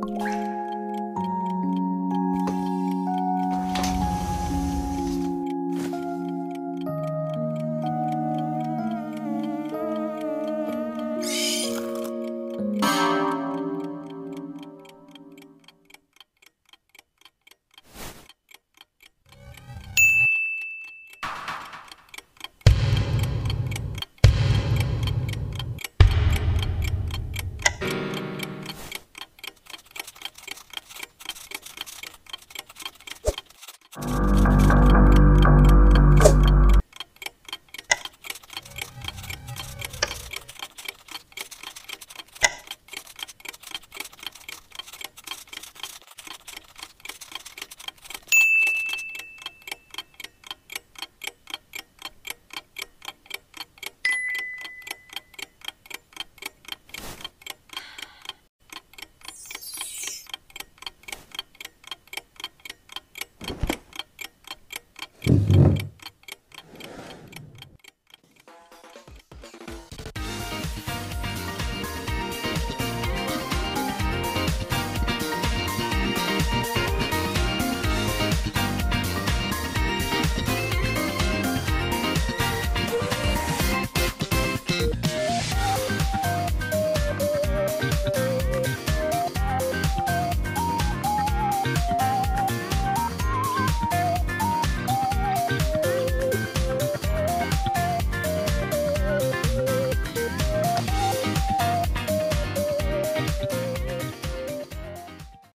Bye.